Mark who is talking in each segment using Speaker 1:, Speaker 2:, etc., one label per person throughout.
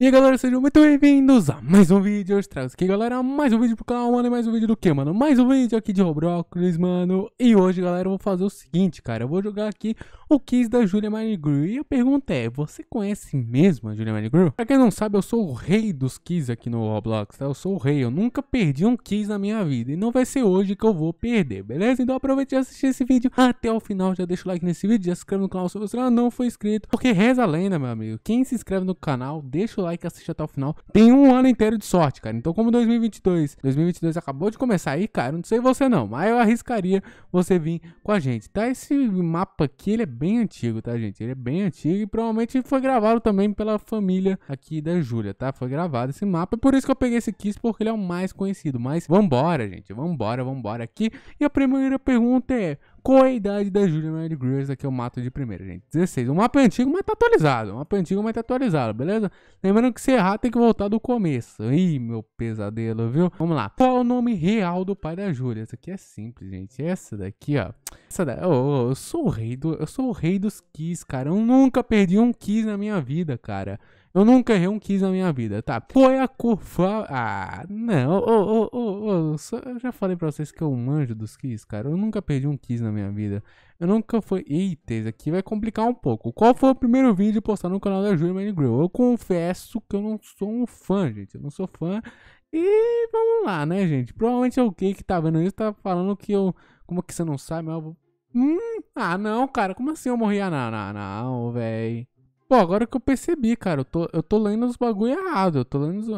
Speaker 1: E aí galera, sejam muito bem-vindos a mais um vídeo, eu trago aqui galera, mais um vídeo pro canal, mano, e mais um vídeo do que, mano? Mais um vídeo aqui de Roblox, mano, e hoje galera, eu vou fazer o seguinte, cara, eu vou jogar aqui o Kiss da Julia Manigru, e a pergunta é, você conhece mesmo a Julia Manigru? Pra quem não sabe, eu sou o rei dos Kiss aqui no Roblox, tá? Eu sou o rei, eu nunca perdi um Kiss na minha vida, e não vai ser hoje que eu vou perder, beleza? Então aproveite e assistir esse vídeo até o final, já deixa o like nesse vídeo, já se inscreve no canal se você não for inscrito, porque reza a lenda, meu amigo, quem se inscreve no canal, deixa o like, assiste até o final. Tem um ano inteiro de sorte, cara. Então, como 2022, 2022 acabou de começar aí, cara, não sei você não, mas eu arriscaria você vir com a gente, tá? Esse mapa aqui, ele é bem antigo, tá, gente? Ele é bem antigo e provavelmente foi gravado também pela família aqui da Júlia, tá? Foi gravado esse mapa, e por isso que eu peguei esse Kiss, porque ele é o mais conhecido. Mas vambora, gente, vambora, vambora aqui. E a primeira pergunta é, é a idade da Julia Mary Grace? Aqui eu mato de primeira, gente. 16. O mapa é antigo, mas tá atualizado. O mapa é antigo, mas tá atualizado, beleza? Lembrando que se errar, tem que voltar do começo. Ih, meu pesadelo, viu? Vamos lá. Qual é o nome real do pai da Júlia? Essa aqui é simples, gente. Essa daqui, ó. Essa daqui. Oh, eu sou o rei do. Eu sou o rei dos Kiss, cara. Eu nunca perdi um Kiss na minha vida, cara. Eu nunca errei um Kiss na minha vida, tá? É a cor fa... Ah, não. Oh, oh, oh, oh. Eu já falei pra vocês que eu manjo dos Kiss, cara. Eu nunca perdi um Kiss na minha vida. Eu nunca fui... Eita, isso aqui vai complicar um pouco. Qual foi o primeiro vídeo postado no canal da Julia Man Grill? Eu confesso que eu não sou um fã, gente. Eu não sou fã. E vamos lá, né, gente? Provavelmente é o que que tá vendo isso tá falando que eu... Como que você não sabe? Mas eu... Hum, ah, não, cara. Como assim eu morri? Ah, não, não, não, velho. Pô, agora que eu percebi, cara, eu tô, eu tô lendo os bagulho errado. Eu tô lendo.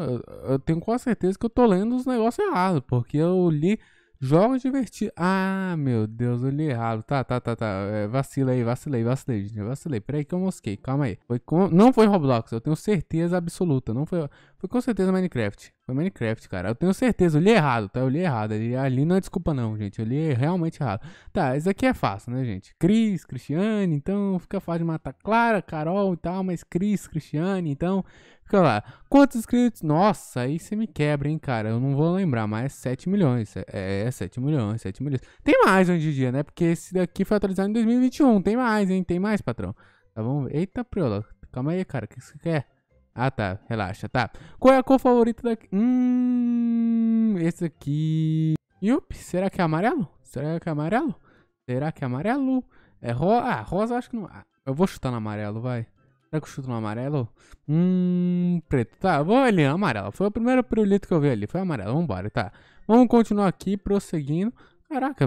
Speaker 1: Eu, tenho quase certeza que eu tô lendo os negócios errados. Porque eu li Jogos divertidos. Ah, meu Deus, eu li errado. Tá, tá, tá, tá. É, vacila aí, vacilei, vacilei, gente. Vacilei. Peraí que eu mosquei. Calma aí. Foi com... Não foi Roblox, eu tenho certeza absoluta. Não foi. Foi com certeza Minecraft. Foi Minecraft, cara. Eu tenho certeza. Eu li errado, tá? Eu li errado. Ali, não é desculpa, não, gente. Eu li realmente errado. Tá, isso aqui é fácil, né, gente? Cris, Cristiane, então fica fácil de matar. Clara, Carol e tal, mas Cris, Cristiane, então Fica lá. Quantos inscritos? Nossa, aí você me quebra, hein, cara. Eu não vou lembrar, mas 7 milhões. É, 7 é, milhões, 7 milhões. Tem mais hoje em dia, né? Porque esse daqui foi atualizado em 2021. Tem mais, hein? Tem mais, patrão. Tá bom? Eita, priola. Calma aí, cara. O que você quer? Ah, tá. Relaxa, tá. Qual é a cor favorita daqui? Hum, esse aqui. Yup, será que é amarelo? Será que é amarelo? Será que é amarelo? É rosa? Ah, rosa acho que não. Ah, eu vou chutar no amarelo, vai. Será que eu chuto no amarelo? Hum, preto. Tá, vou ali, amarelo. Foi o primeiro pirulito que eu vi ali. Foi amarelo. Vambora, tá. Vamos continuar aqui, prosseguindo. Caraca,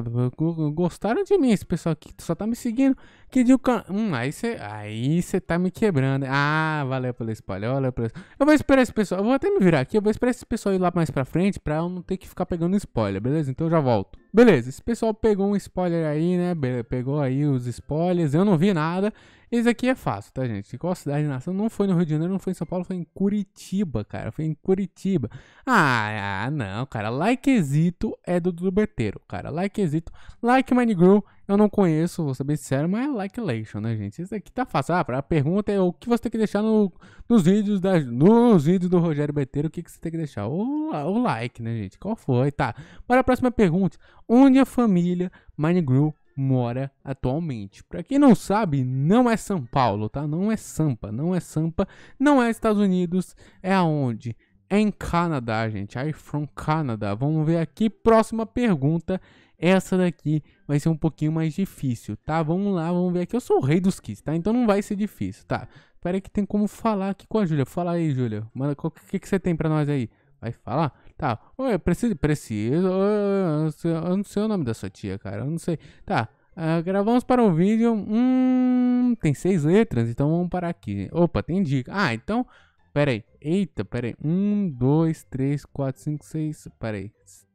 Speaker 1: gostaram de mim esse pessoal aqui só tá me seguindo. Que de can... Hum, aí você aí tá me quebrando. Ah, valeu pelo spoiler, valeu pelo... Eu vou esperar esse pessoal, eu vou até me virar aqui, eu vou esperar esse pessoal ir lá mais pra frente pra eu não ter que ficar pegando spoiler, beleza? Então eu já volto. Beleza, esse pessoal pegou um spoiler aí, né? Pegou aí os spoilers, eu não vi nada. Esse aqui é fácil, tá, gente? Qual cidade de nação? Não foi no Rio de Janeiro, não foi em São Paulo, foi em Curitiba, cara. Foi em Curitiba. Ah, ah não, cara. Likezito é do Duberteiro, cara. Like Mine Grow, eu não conheço, vou ser bem sincero, mas é Like Lation, né, gente? Isso aqui tá fácil. Ah, a pergunta é o que você tem que deixar no, nos vídeos da, nos vídeos do Rogério Beteiro. O que, que você tem que deixar? O, o like, né, gente? Qual foi? Tá. Para a próxima pergunta. Onde a família Mine Grow mora atualmente. Para quem não sabe, não é São Paulo, tá? Não é Sampa, não é Sampa, não é Estados Unidos, é aonde? É em Canadá, gente. I from Canada. Vamos ver aqui. Próxima pergunta. Essa daqui vai ser um pouquinho mais difícil, tá? Vamos lá, vamos ver aqui. Eu sou o rei dos kits, tá? Então não vai ser difícil, tá? Espera que tem como falar aqui com a Júlia. Fala aí, Júlia. Manda o que, que você tem pra nós aí? Vai falar? Tá. Oi, preciso. Preciso. Eu não sei o nome da sua tia, cara. Eu não sei. Tá. Uh, gravamos para um vídeo. Hum. Tem seis letras, então vamos parar aqui. Opa, tem dica. Ah, então. Pera aí. Eita, pera aí. Um, dois, três, quatro, cinco, seis. Pera aí.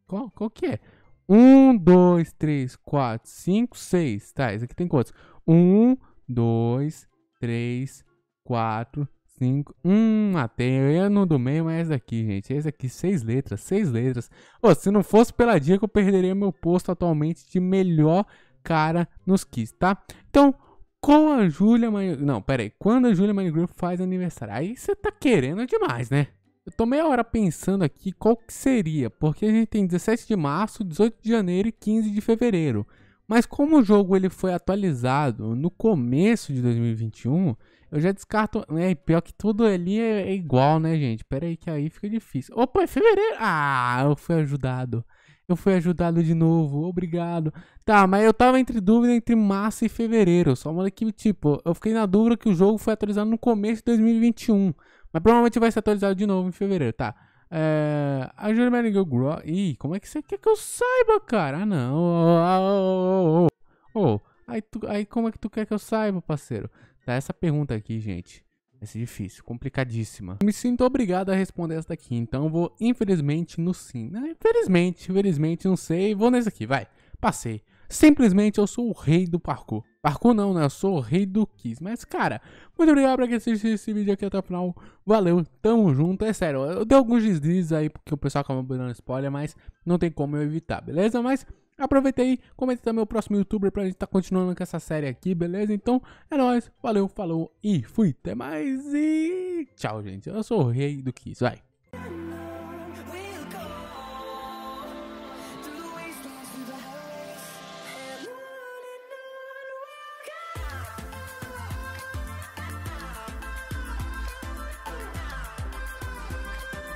Speaker 1: Qual, qual que é? Um, dois, três, quatro, cinco, seis. Tá, esse aqui tem quantos? Um, dois, três, quatro, 5. Hum, até eu no do meio, mas esse daqui, gente. Esse aqui, seis letras, seis letras. Oh, se não fosse pela dica, eu perderia meu posto atualmente de melhor cara nos Kiss, tá? Então, com a Julia Man... Não, pera aí. Quando a Julia Manigru faz aniversário? Aí você tá querendo demais, né? Eu tô meia hora pensando aqui qual que seria, porque a gente tem 17 de março, 18 de janeiro e 15 de fevereiro. Mas como o jogo ele foi atualizado no começo de 2021, Eu já descarto. É, pior que tudo ali é, é igual, né, gente? Pera aí que aí fica difícil. Opa, é fevereiro. Ah, eu fui ajudado. Eu fui ajudado de novo, obrigado. Tá, mas eu tava entre dúvida entre março e fevereiro. Só uma que, tipo, eu fiquei na dúvida que o jogo foi atualizado no começo de 2021. Mas provavelmente vai ser atualizado de novo em fevereiro, tá? É. A Germany Go Grow. Ih, como é que você quer que eu saiba, cara? Ah, não. Oh, oh, oh. Aí, tu, aí como é que tu quer que eu saiba, parceiro? Tá essa pergunta aqui, gente. Vai ser difícil, complicadíssima. Me sinto obrigado a responder essa daqui, então vou, infelizmente, no sim. Infelizmente, infelizmente, não sei. Vou nesse aqui, vai. Passei. Simplesmente eu sou o rei do parkour. Parkour não, né? Eu sou o rei do Kiss. Mas, cara, muito obrigado pra quem assistiu esse vídeo aqui até o final. Valeu, tamo junto. É sério, eu dei alguns deslizes aí porque o pessoal acaba dando spoiler, mas não tem como eu evitar, beleza? Mas aproveita aí, comenta também o próximo youtuber pra gente tá continuando com essa série aqui, beleza? Então, é nóis, valeu, falou e fui. Até mais e tchau, gente. Eu sou o rei do Kiss, vai.